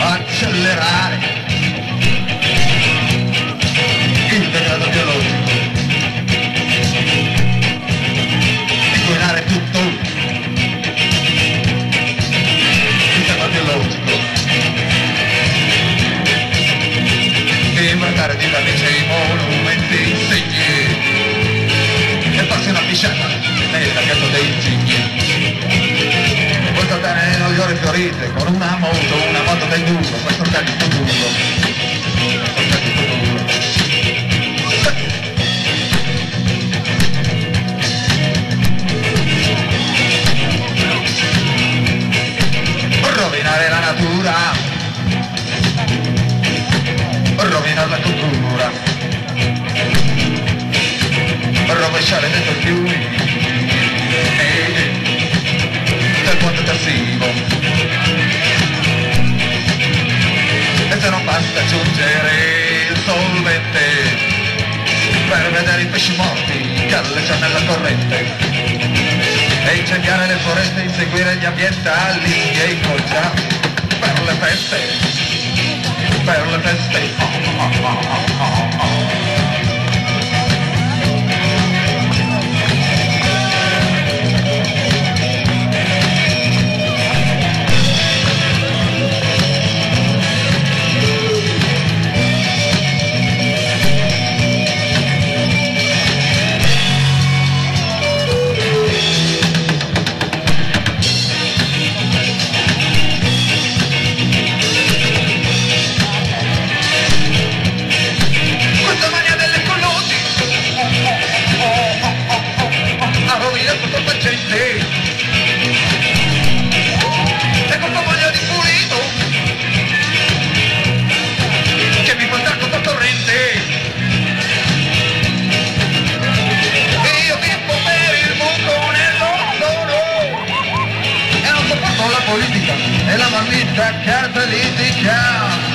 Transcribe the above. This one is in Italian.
accelerare imbrattare di vernice i monumenti insigni e farsi una pisciata nella casa dei gigli portare le ore fiorite con una moto, una moto del duro. Questo è il futuro. Rovinare la natura, basta aggiungere il solvente per vedere i pesci morti galleggiare nella corrente e incendiare le foreste, inseguire gli ambientali e i colgiati per le feste, per le feste. Oh, oh, oh, sopporto la politica e la marmitta catalitica